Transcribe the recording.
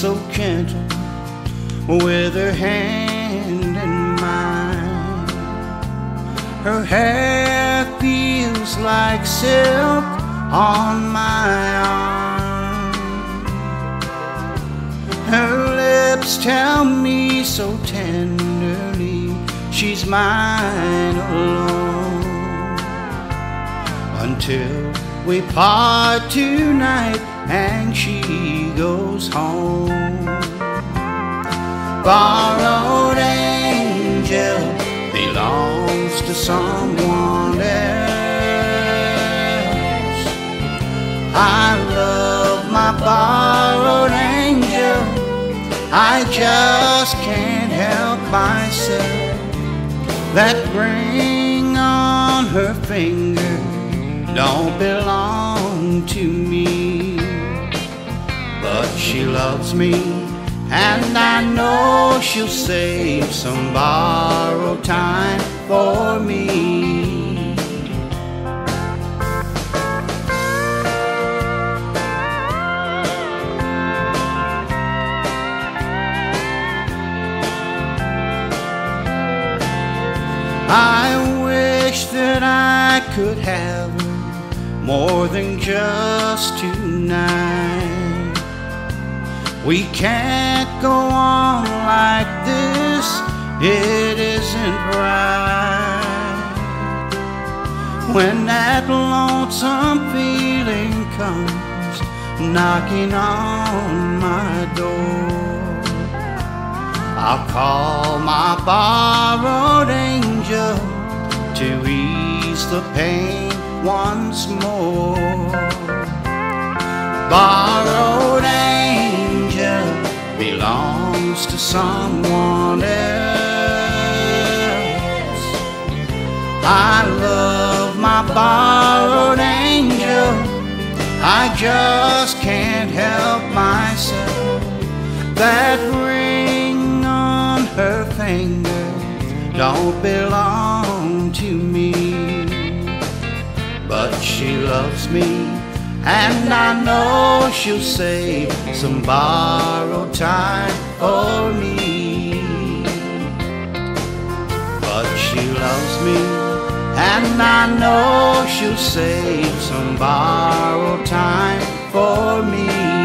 so gentle with her hand in mine. Her hair feels like silk on my arm. Her lips tell me so tenderly she's mine alone until we part tonight and she goes home. Borrowed angel belongs to someone else. I love my borrowed angel. I just can't help myself. That ring on her finger don't belong to me. But she loves me, and I know she'll save some borrowed time for me. I wish that I could have more than just tonight. We can't go on like this, it isn't right. When that lonesome feeling comes knocking on my door. I'll call my borrowed angel to ease the pain once more. Borrowed angel belongs to someone else. I love my borrowed angel. I just can't help myself. That ring on her finger don't belong she loves me, and I know she'll save some borrowed time for me. But she loves me, and I know she'll save some borrowed time for me.